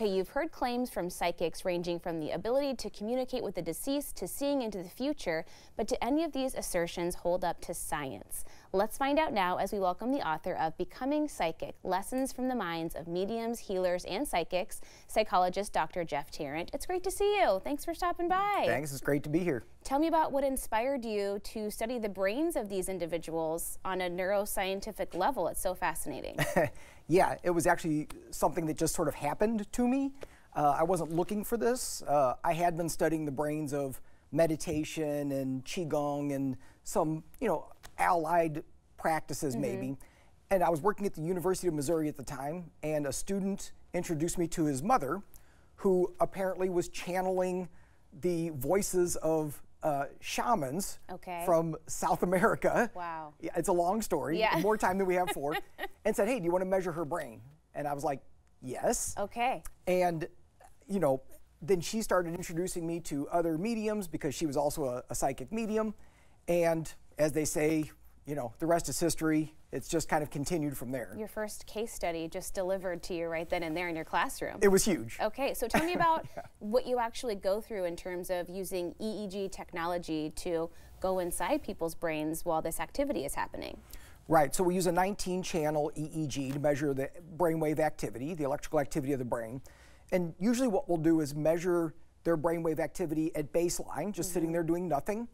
Okay, you've heard claims from psychics ranging from the ability to communicate with the deceased to seeing into the future, but do any of these assertions hold up to science? Let's find out now as we welcome the author of Becoming Psychic Lessons from the Minds of Mediums, Healers, and Psychics, psychologist Dr. Jeff Tarrant. It's great to see you. Thanks for stopping by. Thanks, it's great to be here. Tell me about what inspired you to study the brains of these individuals on a neuroscientific level. It's so fascinating. yeah, it was actually something that just sort of happened to me. Uh, I wasn't looking for this. Uh, I had been studying the brains of meditation and qigong and some, you know, allied practices mm -hmm. maybe. And I was working at the University of Missouri at the time, and a student introduced me to his mother, who apparently was channeling the voices of uh, shamans okay. from South America. Wow. Yeah, it's a long story, yeah. more time than we have for, and said, hey, do you want to measure her brain? And I was like, yes. Okay. And, you know, then she started introducing me to other mediums because she was also a, a psychic medium. And as they say, you know, the rest is history. It's just kind of continued from there. Your first case study just delivered to you right then and there in your classroom. It was huge. Okay, so tell me about yeah. what you actually go through in terms of using EEG technology to go inside people's brains while this activity is happening. Right, so we use a 19 channel EEG to measure the brainwave activity, the electrical activity of the brain. And usually what we'll do is measure their brainwave activity at baseline, just mm -hmm. sitting there doing nothing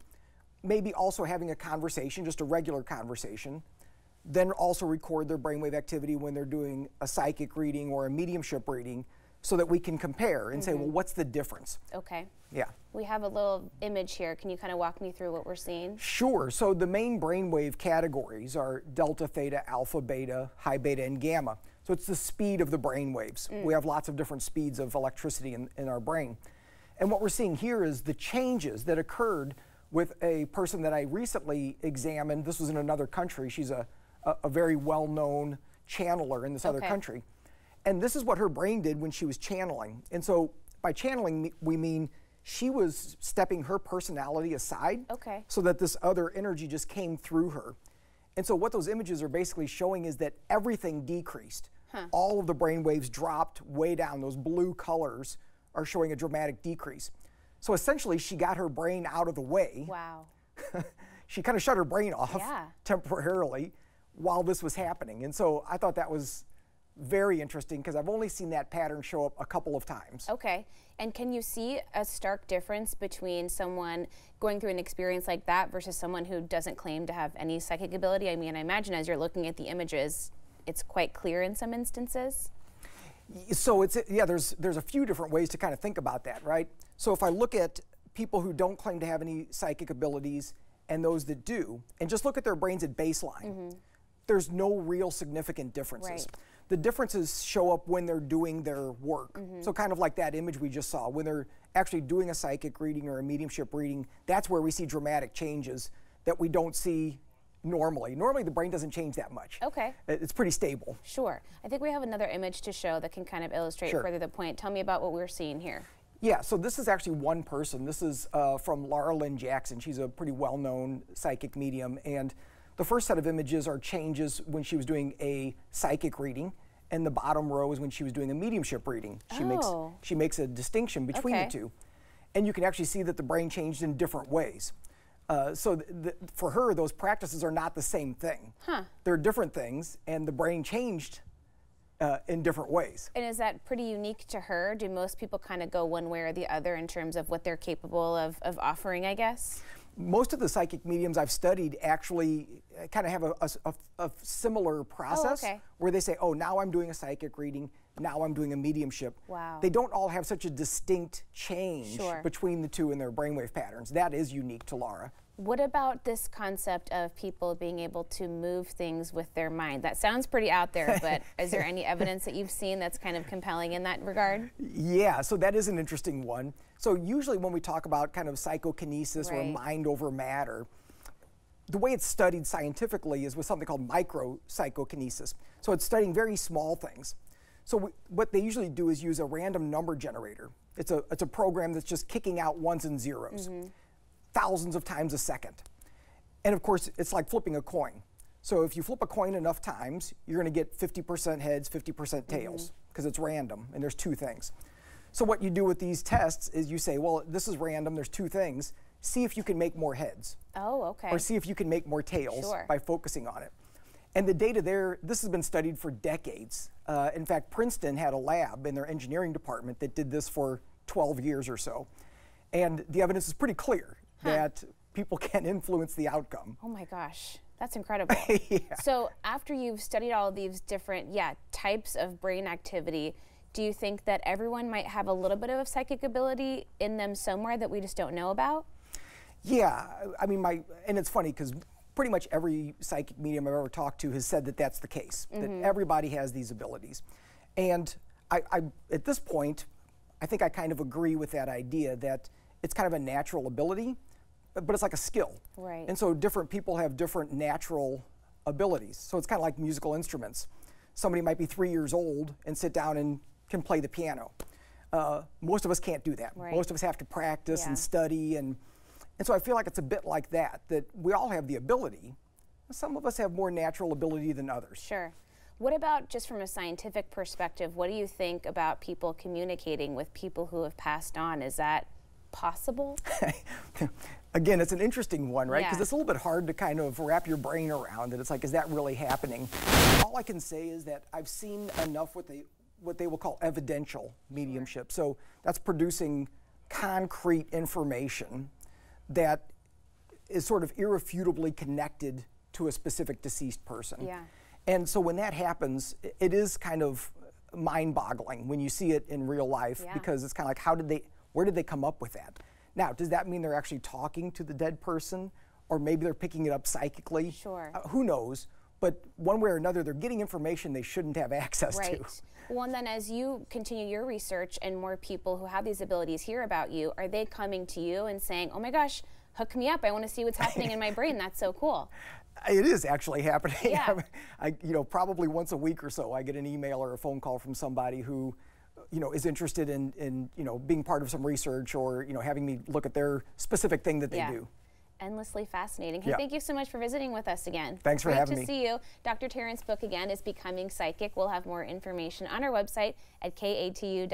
maybe also having a conversation, just a regular conversation, then also record their brainwave activity when they're doing a psychic reading or a mediumship reading so that we can compare and mm -hmm. say, well, mm-hmm. what's the difference? Okay. Yeah. We have a little image here. Can you kind of walk me through what we're seeing? Sure. So the main brainwave categories are delta, theta, alpha, beta, high beta, and gamma. So it's the speed of the brainwaves. Mm. We have lots of different speeds of electricity in, in our brain. And what we're seeing here is the changes that occurred with a person that I recently examined. This was in another country. She's a, a, a very well known channeler in this okay. other country. And this is what her brain did when she was channeling. And so by channeling, we mean she was stepping her personality aside okay. so that this other energy just came through her. And so what those images are basically showing is that everything decreased. Huh. All of the brain waves dropped way down. Those blue colors are showing a dramatic decrease. So essentially, she got her brain out of the way. Wow. she kind of shut her brain off yeah. temporarily while this was happening. And so I thought that was very interesting because I've only seen that pattern show up a couple of times. Okay. And can you see a stark difference between someone going through an experience like that versus someone who doesn't claim to have any psychic ability? I mean, I imagine as you're looking at the images, it's quite clear in some instances. So it's yeah, there's there's a few different ways to kind of think about that, right? So if I look at people who don't claim to have any psychic abilities and those that do, and just look at their brains at baseline, mm -hmm. there's no real significant differences. Right. The differences show up when they're doing their work. Mm -hmm. So kind of like that image we just saw, when they're actually doing a psychic reading or a mediumship reading, that's where we see dramatic changes that we don't see normally. Normally, the brain doesn't change that much. Okay. It's pretty stable. Sure. I think we have another image to show that can kind of illustrate sure. further the point. Tell me about what we're seeing here. Yeah, so this is actually one person. This is uh, from Laura Lynne Jackson. She's a pretty well known psychic medium. And the first set of images are changes when she was doing a psychic reading. And the bottom row is when she was doing a mediumship reading. She, oh. makes, she makes a distinction between okay. the two. And you can actually see that the brain changed in different ways. Uh, so th th for her, those practices are not the same thing. Huh. They're different things, and the brain changed uh, in different ways. And is that pretty unique to her? Do most people kind of go one way or the other in terms of what they're capable of, of offering, I guess? Most of the psychic mediums I've studied actually uh, kind of have a, a, a, similar process oh, okay. where they say, oh, now I'm doing a psychic reading, now I'm doing a mediumship. Wow. They don't all have such a distinct change sure. between the two in their brainwave patterns. That is unique to Laura. What about this concept of people being able to move things with their mind? That sounds pretty out there, but is there any evidence that you've seen that's kind of compelling in that regard? Yeah, so that is an interesting one. So usually when we talk about kind of psychokinesis right. or mind over matter, the way it's studied scientifically is with something called micro psychokinesis. So it's studying very small things. So what they usually do is use a random number generator. It's a, it's a program that's just kicking out ones and zeros. Mm -hmm thousands of times a second. And of course, it's like flipping a coin. So if you flip a coin enough times, you're going to get 50% heads, 50% tails, because it's random, and there's two things. So what you do with these tests is you say, well, this is random, there's two things. See if you can make more heads. Oh, okay. Or see if you can make more tails Sure. by focusing on it. And the data there, this has been studied for decades. Uh, in fact, Princeton had a lab in their engineering department that did this for 12 years or so. And the evidence is pretty clear that people can influence the outcome. Oh my gosh, that's incredible. Yeah. So after you've studied all these different, yeah, types of brain activity, do you think that everyone might have a little bit of psychic ability in them somewhere that we just don't know about? Yeah, I mean, my and it's funny because pretty much every psychic medium I've ever talked to has said that that's the case. That mm-hmm. everybody has these abilities, and I, I, at this point, I think I kind of agree with that idea that it's kind of a natural ability, but it's like a skill. Right. And so different people have different natural abilities. So it's kind of like musical instruments. Somebody might be three years old and sit down and can play the piano. Uh, most of us can't do that. Right. Most of us have to practice Yeah. and study and and so I feel like it's a bit like that that we all have the ability. Some of us have more natural ability than others. Sure. What about just from a scientific perspective? What do you think about people communicating with people who have passed on? Is that possible? Again, it's an interesting one, right? Because Yeah. it's a little bit hard to kind of wrap your brain around it. It's like, is that really happening? All I can say is that I've seen enough what they what they will call evidential mediumship. So that's producing concrete information that is sort of irrefutably connected to a specific deceased person. Yeah. And so when that happens, it is kind of mind-boggling when you see it in real life Yeah. because it's kind of like how did they where did they come up with that? Now, does that mean they're actually talking to the dead person or maybe they're picking it up psychically? Sure. Uh, who knows? But one way or another they're getting information they shouldn't have access Right. to. Well, and then as you continue your research and more people who have these abilities hear about you, are they coming to you and saying, "Oh my gosh, hook me up! I want to see what's happening in my brain. That's so cool." It is actually happening. Yeah. I, you know, probably once a week or so, I get an email or a phone call from somebody who, you know, is interested in, in you know, being part of some research or, you know, having me look at their specific thing that they yeah. do. Endlessly fascinating. Hey, Yeah. thank you so much for visiting with us again. Thanks for Great having to me. see you. Dr. Tarrant's book again is Becoming Psychic. We'll have more information on our website at katu.com.